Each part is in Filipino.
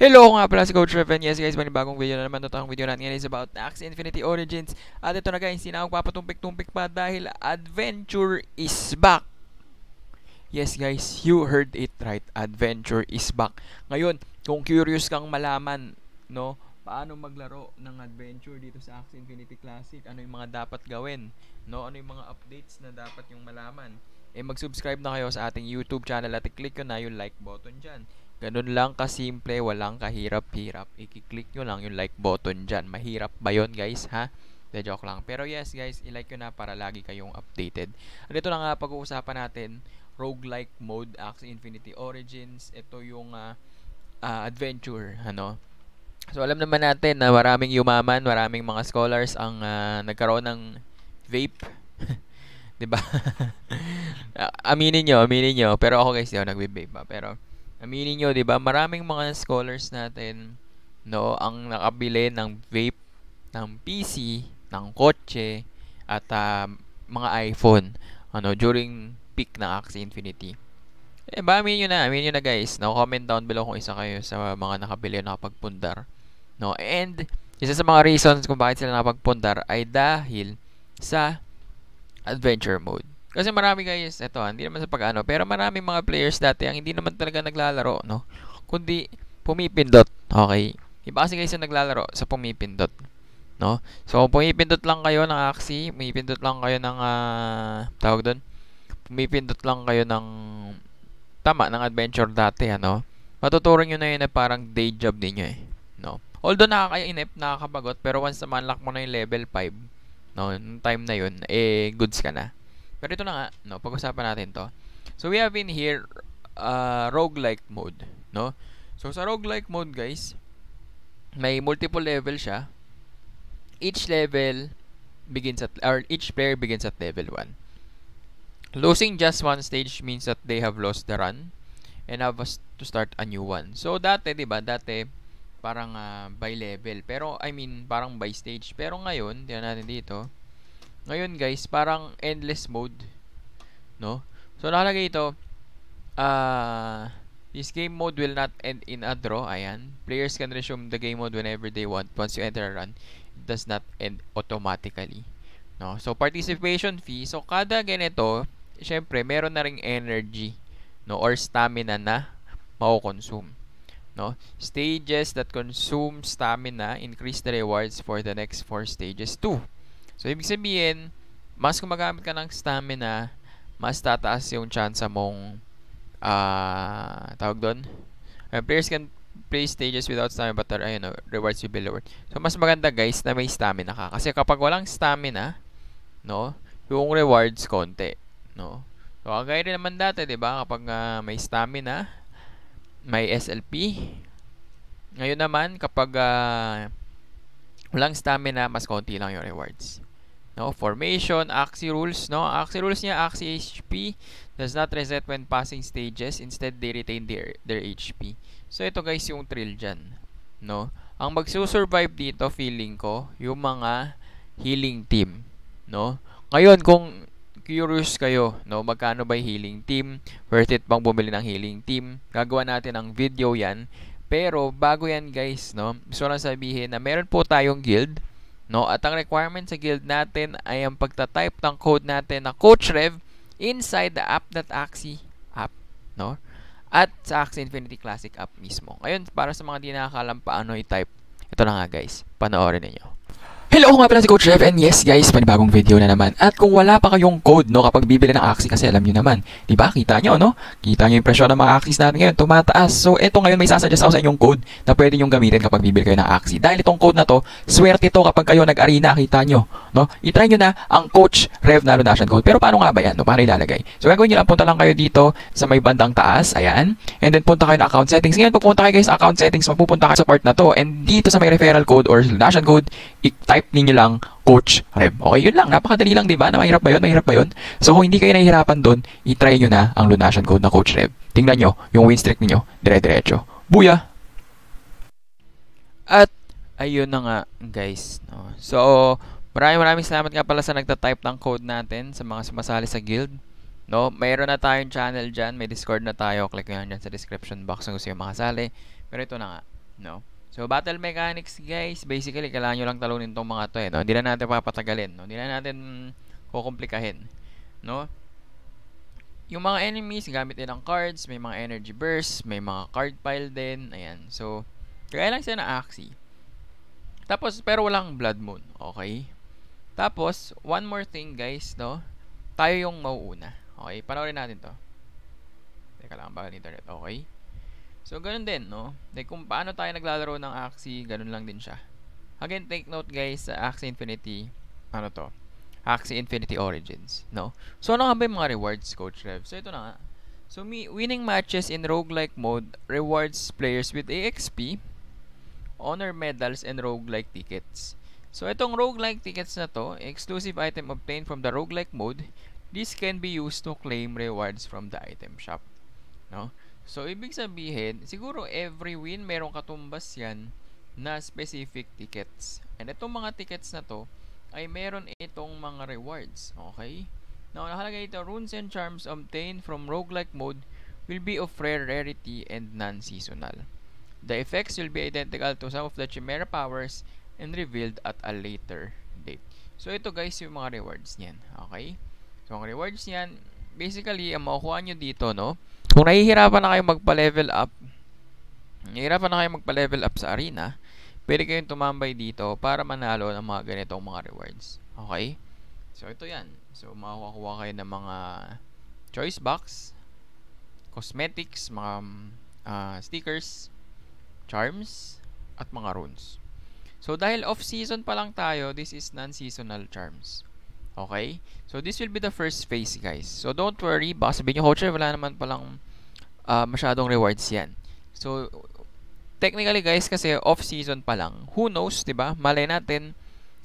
Hello nga pala si Coach Reven. Yes guys, bagong video na naman. Ang video natin ngayon is about Axie Infinity Origins. At ito na guys, hindi na ako papatumpik-tumpik pa dahil Adventure is back. Yes guys, you heard it right. Adventure is back. Ngayon, kung curious kang malaman, no, paano maglaro ng adventure dito sa Axie Infinity Classic, ano yung mga dapat gawin, no, ano yung mga updates na dapat yung malaman, eh mag-subscribe na kayo sa ating YouTube channel at i-click ko na yung like button dyan. Ganun lang kasimple, walang kahirap-hirap. I-click nyo lang yung like button dyan. Mahirap ba yun guys, ha? De joke lang. Pero yes guys, i-like nyo na para lagi kayong updated. At ito na nga pag-uusapan natin, roguelike mode, Axie Infinity Origins. Ito yung uh, uh, adventure, ano. So alam naman natin na maraming yumaman, maraming mga scholars ang uh, nagkaroon ng vape. 'Di ba? aminin nyo, aminin nyo. Pero ako guys, ako nagbe-vape pa. Pero aminin nyo, di ba, maraming mga scholars natin, no, ang nakabili ng vape, ng PC, ng kotse, at uh, mga iPhone, ano, during peak ng Axie Infinity. Eh, ba, aminin nyo na, aminin nyo na guys, no, comment down below kung isa kayo sa mga nakabili o nakapagpundar, no, and, isa sa mga reasons kung bakit sila nakapagpundar ay dahil sa adventure mode. Kasi marami guys, eto, hindi naman sa pag-ano, pero maraming mga players dati ang hindi naman talaga naglalaro, no? Kundi pumipindot. Okay. Iba kasi guys yung naglalaro sa pumipindot. No? So, pumipindot lang kayo ng Axie, pumipindot lang kayo ng uh, tawag doon. Pumipindot lang kayo ng tama ng adventure dati, ano? Matutunan niyo na yun na parang day job niyo eh, no? Although nakakainip, nakakabagot, pero once na unlock mo na yung level 5, no, time na yun, eh goods ka na. Pero ito na nga, no, pag-usapan natin to. So, we have in here uh, roguelike mode, no? So, sa roguelike mode, guys, may multiple level siya. Each level begins at, or each player begins at level 1. Losing just one stage means that they have lost the run and have to start a new one. So, dati, di ba, dati, parang uh, by level. Pero, I mean, parang by stage. Pero ngayon, tingnan natin dito, ngayon guys, parang endless mode. No? So nakalagay ito, uh, this game mode will not end in a draw. Ayan. Players can resume the game mode whenever they want. Once you enter a run, it does not end automatically. No? So participation fee. So kada ganito, syempre meron na ring energy no or stamina na mako-consume. No? Stages that consume stamina increase the rewards for the next four stages too. So, ibig sabihin, mas gumagamit ka ng stamina, mas tataas yung chance mong uh, tawag doon. Uh, players can play stages without stamina but are, ayun, rewards will be lower. So, mas maganda guys na may stamina ka. Kasi kapag walang stamina, no, yung rewards konti, no. So, kagaya rin naman dati, 'di ba? Kapag uh, may stamina, may SLP. Ngayon naman, kapag uh, walang stamina, mas konti lang yung rewards. No, formation, Axie rules, no? Axie rules niya, Axie HP does not reset when passing stages. Instead, they retain their, their HP. So, ito guys yung thrill dyan. No? Ang magsusurvive dito, feeling ko, yung mga healing team. No? Ngayon, kung curious kayo, no, magkano ba healing team? Worth it bang bumili ng healing team? Gagawa natin ng video yan. Pero, bago yan guys, no, gusto lang sabihin na meron po tayong guild No? At ang requirement sa guild natin ay ang pagta-type ng code natin na CoachRev inside the app.axie app. No? At sa Axie Infinity Classic app mismo. Ngayon, para sa mga di nakakalam paano i-type, ito na nga guys. Panoorin niyo. Hello nga pala si Coach Rev and yes guys, panibagong video na naman. At kung wala pa kayong code no kapag bibili ng Axie kasi alam niyo naman, 'di ba? Kita niyo no? Kita niyo yung presyo ng mga Axies natin ngayon, tumataas. So ito ngayon may sasuggest ako sa inyong code na pwede niyo gamitin kapag bibili kayo ng Axie. Dahil itong code na to, swerte to kapag kayo nag-arena, kita niyo, no? I-try niyo na ang Coach Rev na Lunasian code. Pero paano nga ba 'yan? No? Paano ilalagay? So gagawin niyo lang punta lang kayo dito sa may bandang taas, ayan. And then punta kayo na account settings. Ngayon pupunta kayo guys account settings, mapupunta kayo sa part na to. And dito sa may referral code or Lunasian code, i-type niyo lang Coach Rev. Okay, yun lang. Napakadali lang, di ba? Mahirap ba yun? Mahirap ba yun? So, kung hindi kayo nahihirapan doon, i-try nyo na ang Lunasian Code na Coach Rev. Tingnan nyo, yung win streak niyo dire-diretso. Buya! At, ayun na nga, guys. No? So, maraming maraming salamat nga pala sa nagta-type ng code natin sa mga sumasali sa guild. No, mayroon na tayong channel dyan, may Discord na tayo. Click nyo yan dyan sa description box kung gusto yung makasali. Pero ito na nga, No? So, battle mechanics, guys, basically, kailangan nyo lang talunin tong mga to, eh, no? Hindi na natin papatagalin, no? Hindi na natin kukomplikahin, no? Yung mga enemies, gamit din ng cards, may mga energy burst, may mga card pile din, ayan. So, kaya lang siya na Axie. Tapos, pero walang blood moon, okay? Tapos, one more thing, guys, no? Tayo yung mauuna, okay? Panoorin natin to. Teka lang, bakal internet, okay? So, ganun din, no? Like, kung paano tayo naglalaro ng Axie, ganun lang din siya. Again, take note, guys, sa Axie Infinity, ano to? Axie Infinity Origins, no? So, ano nga ba yung mga rewards, Coach Rev? So, ito na nga. So, winning matches in roguelike mode rewards players with EXP, honor medals, and roguelike tickets. So, itong roguelike tickets na to, exclusive item obtained from the roguelike mode, this can be used to claim rewards from the item shop. No? So, ibig sabihin, siguro every win, merong katumbas yan na specific tickets. And itong mga tickets na to, ay meron itong mga rewards. Okay? Now, nakalagay ito, runes and charms obtained from roguelike mode will be of rare rarity and non-seasonal. The effects will be identical to some of the Chimera powers and revealed at a later date. So, ito guys yung mga rewards niyan. Okay? So, ang rewards niyan, basically, ang makukuha nyo dito, no? Kung nahihirapan na kayo magpa-level up, nahihirapan na kayo magpa-level up sa arena, pwede kayong tumambay dito para manalo ng mga ganitong mga rewards. Okay? So, ito yan. So, makakuha kayo ng mga choice box, cosmetics, mga uh, stickers, charms, at mga runes. So, dahil off-season pa lang tayo, this is non-seasonal charms. Okay? So, this will be the first phase, guys. So, don't worry. Baka sabihin nyo, Coach, wala naman palang uh, masyadong rewards yan. So, technically, guys, kasi off-season pa lang. Who knows, ba? Malay natin,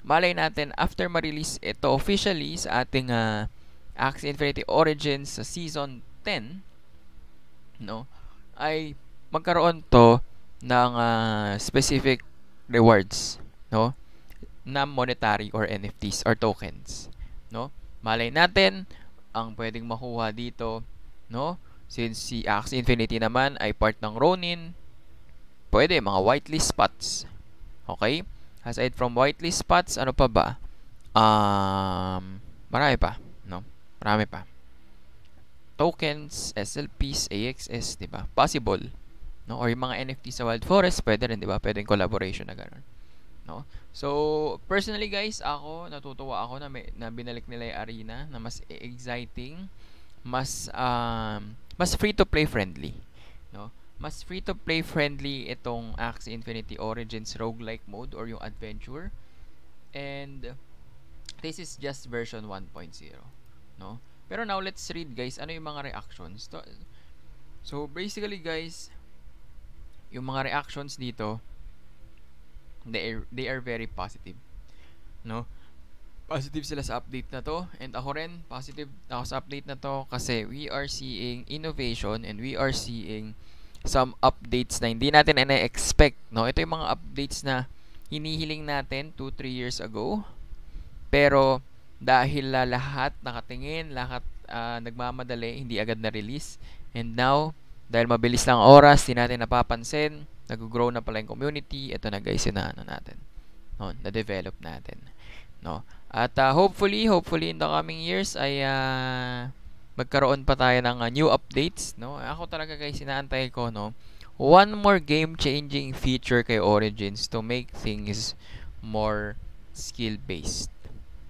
malay natin, after ma-release ito officially sa ating uh, Axie Infinity Origins sa Season 10, no, ay magkaroon to ng uh, specific rewards, no, na monetary or NFTs or tokens no? Malay natin ang pwedeng makuha dito, no? Since si Axie Infinity naman ay part ng Ronin, pwede mga whitelist spots. Okay? Aside from whitelist spots, ano pa ba? Um, marami pa, no? Marami pa. Tokens, SLPs, AXS, 'di ba? Possible. No? Or yung mga NFT sa Wild Forest, pwede rin, 'di ba? Pwedeng collaboration na gano'n no? So, personally guys, ako natutuwa ako na may, na binalik nila yung arena na mas exciting, mas um, mas free to play friendly, no? Mas free to play friendly itong Axie Infinity Origins roguelike mode or yung adventure. And this is just version 1.0, no? Pero now let's read guys, ano yung mga reactions. To, so basically guys, yung mga reactions dito, they are, they are very positive no? Positive sila sa update na to. And ako rin positive ako sa update na to kasi we are seeing innovation and we are seeing some updates na hindi natin ina-expect no? Ito yung mga updates na hinihiling natin 2 3 years ago. Pero dahil uh, lahat nakatingin lahat uh, nagmamadali hindi agad na release and now dahil mabilis lang oras, di natin napapansin, nag-grow na pala yung community, ito na guys, yung ano natin, no, na-develop natin, no. At uh, hopefully, hopefully in the coming years ay uh, magkaroon pa tayo ng uh, new updates, no. Ako talaga guys, inaantay ko, no, one more game-changing feature kay Origins to make things more skill-based,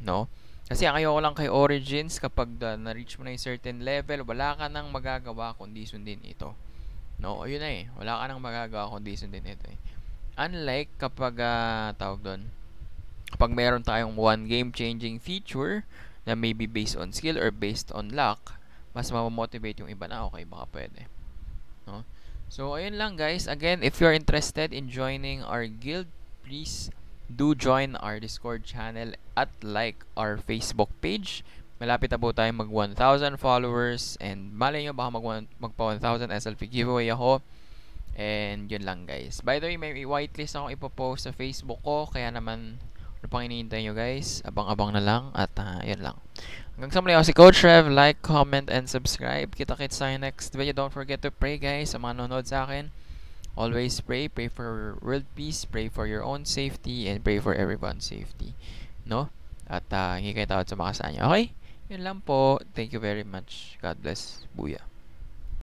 no. Kasi ang ayoko lang kay Origins, kapag uh, na-reach mo na yung certain level, wala ka nang magagawa kundi sundin ito. No, ayun na eh. Wala ka nang magagawa kundi sundin ito eh. Unlike kapag, uh, tawag doon, kapag meron tayong one game-changing feature na maybe based on skill or based on luck, mas mamamotivate yung iba na, okay, baka pwede. No? So, ayun lang guys. Again, if you're interested in joining our guild, please do join our Discord channel at like our Facebook page malapit na po tayo mag 1,000 followers. And malay nyo baka mag magpa 1,000 SLP giveaway ako. And yun lang guys. By the way may whitelist akong ipopost sa Facebook ko. Kaya naman ano pang iniintay nyo guys? Abang-abang na lang. At uh, yun lang. Hanggang sa muli ako si Coach Rev. Like, comment, and subscribe. Kita-kits sa next video. Don't forget to pray guys sa mga nanonood sa akin. Always pray. Pray for world peace. Pray for your own safety. And pray for everyone's safety. No? At ah, uh, hingi kayo tawad sa mga sa inyo okay? Yun lang po. Thank you very much. God bless. Buya.